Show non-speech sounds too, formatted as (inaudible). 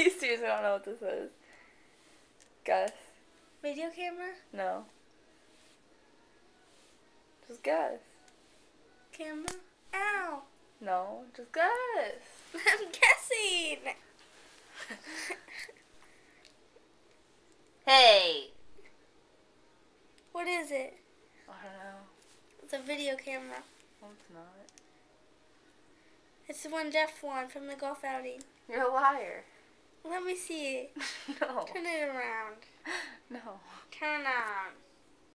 (laughs) seriously don't know what this is. Guess. Video camera? No. Just guess. Camera? Ow! No, just guess. (laughs) I'm guessing! (laughs) Hey. what is it? I don't know. It's a video camera. No, it's not. It's the one Jeff won from the golf outing. You're a liar. Let me see (laughs) no. Turn it around. No. Turn it on.